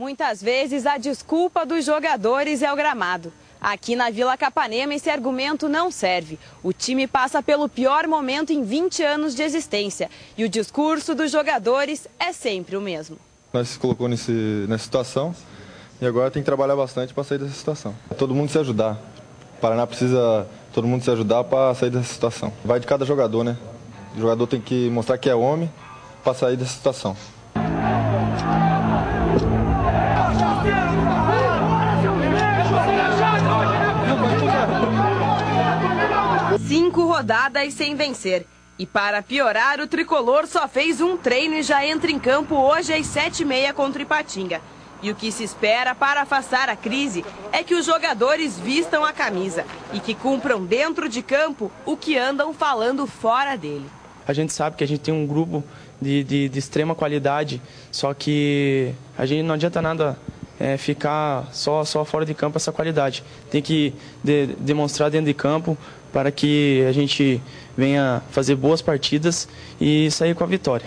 Muitas vezes a desculpa dos jogadores é o gramado. Aqui na Vila Capanema esse argumento não serve. O time passa pelo pior momento em 20 anos de existência e o discurso dos jogadores é sempre o mesmo. Nós se colocou nesse, nessa situação e agora tem que trabalhar bastante para sair dessa situação. Todo mundo se ajudar. O Paraná precisa todo mundo se ajudar para sair dessa situação. Vai de cada jogador, né? O jogador tem que mostrar que é homem para sair dessa situação. Cinco rodadas sem vencer. E para piorar, o tricolor só fez um treino e já entra em campo hoje às sete e meia contra o Ipatinga. E o que se espera para afastar a crise é que os jogadores vistam a camisa e que cumpram dentro de campo o que andam falando fora dele. A gente sabe que a gente tem um grupo de, de, de extrema qualidade, só que a gente não adianta nada é, ficar só, só fora de campo essa qualidade. Tem que de, demonstrar dentro de campo para que a gente venha fazer boas partidas e sair com a vitória.